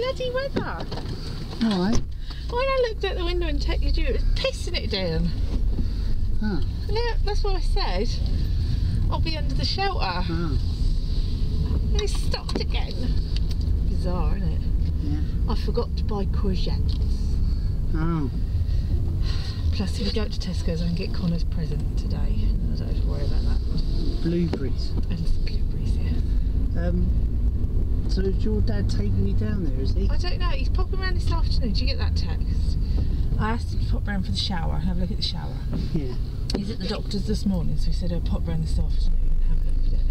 bloody weather? Why? When I looked out the window and texted you, it was pissing it down. Ah, Yeah, that's what I said. I'll be under the shelter. ah, And it stopped again. Bizarre, isn't it? yeah. I forgot to buy courgettes. Oh, Plus, if we go to Tesco's, I can get Connor's present today. I don't have to worry about that. blueberries. And blueberries, yeah. Um, so is your dad taking you down there, is he? I don't know. He's popping around this afternoon. Did you get that text? I asked him to pop round for the shower. Have a look at the shower. Yeah. He's at the doctor's this morning, so he said I'll pop round this afternoon and have a look at it.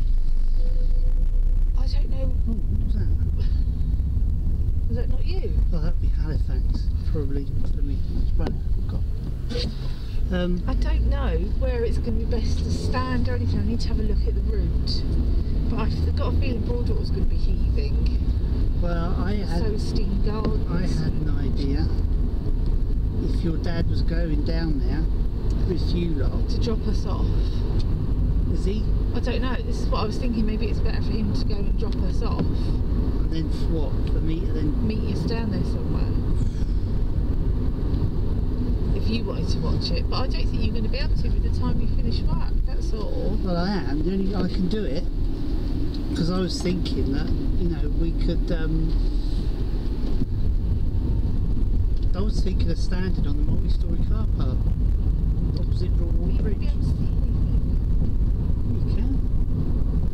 I don't know. Oh, what was that? Was that not you? Oh, that'd be Halifax. Probably for me. Right, got. Um, I don't know where it's going to be best to stand or anything. I need to have a look at the route. But I've got a feeling Broadwater's going to be heaving. well, I had So Steyne Gardens. I had an idea. If your dad was going down there with you lot, to drop us off. is he? I don't know. This is what I was thinking. Maybe it's better for him to go and drop us off. And then what? For me to then Meet us down there somewhere. You wanted to watch it, but I don't think you're going to be able to by the time you finish work. That's all. Well, I am. The only I can do it because I was thinking that you know we could. Um, I was thinking of standing on the multi-story car park opposite But Broadwater Bridge. be able to see anything. You can.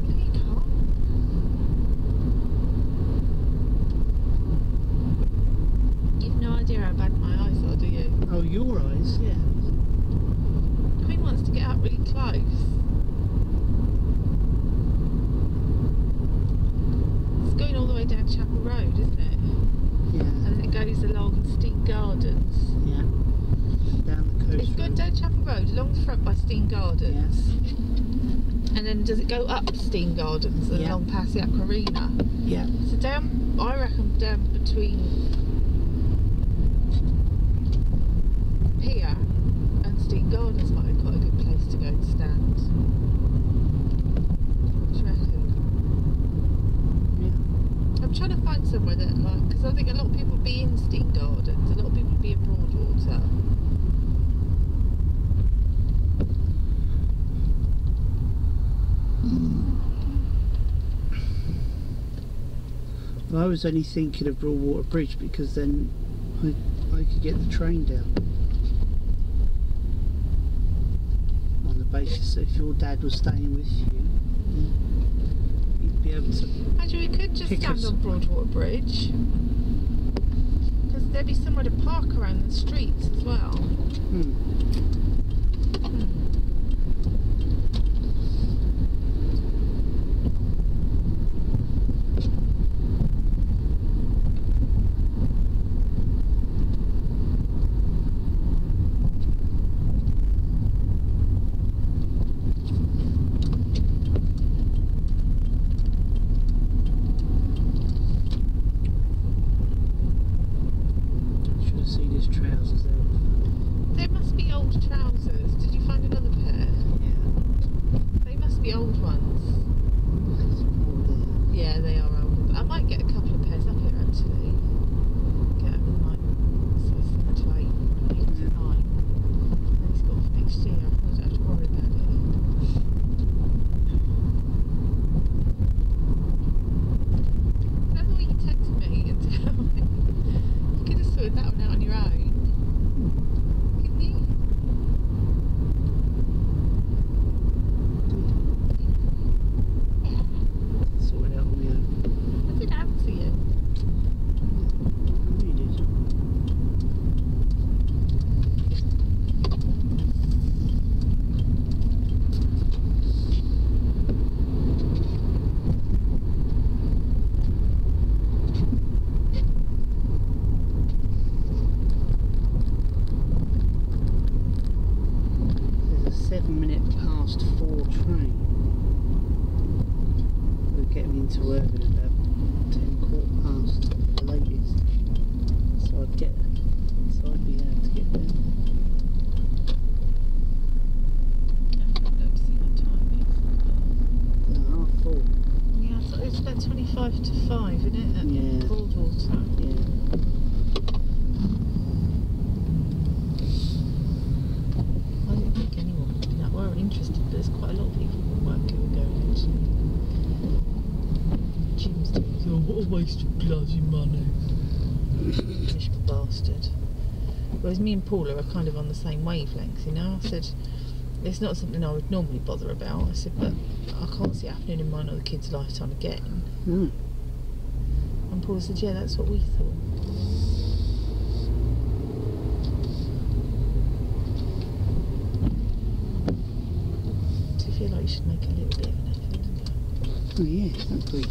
No, you can't. You've no idea how bad my eyes are, do you? Oh, your eyes, yeah. Queen wants to get up really close. It's going all the way down Chapel Road, isn't it? Yeah, And then it goes along Steyne Gardens. yeah. Down the coast. It's going road. down Chapel Road, along the front by Steyne Gardens. And then does it go up Steyne Gardens and Yeah. along past the Aquarena? Yeah. So down, I reckon down between here and Steyne Gardens might be quite a good place to go and stand. What do you reckon? Yeah. I'm trying to find somewhere that, like, because I think a lot of people be in Steyne Gardens, a lot of people be in Broadwater. Well, I was only thinking of Broadwater Bridge because then I, I could get the train down. On the basis that if your dad was staying with you, you'd be able to. Actually, we could just stand on Broadwater Bridge. Because there'd be somewhere to park around the streets as well. Hmm. Be old ones. Oh, Yeah, they are old. I might get a couple of pairs up here actually. Get them in like size seven to eight, eight to nine. And he's got for next year. I don't have to worry about it. That's all you can text me and tell me. You could have sorted that one out on your own. Couldn't you? there. Sort it out on my own. I did answer you. You did. There's a seven minute past four train. We're getting into about ten quarter past the latest. So I'd get so I'd be able to get there. Let's see what time it is. Half four. Yeah, I thought it was about 25 to 5, isn't it? At Yeah. Yeah. I didn't think anyone would be that were interested, but there's quite a lot of people at work who are going actually. Jim's doing, oh, what a waste of bloody money. Miserable bastard. Whereas me and Paula are kind of on the same wavelength, you know? I said, it's not something I would normally bother about. I said, but I can't see it happening in mine or the kids' lifetime again. No. And Paula said, yeah, that's what we thought. Do you feel like you should make a little bit of an effort? Oh yeah, that'd be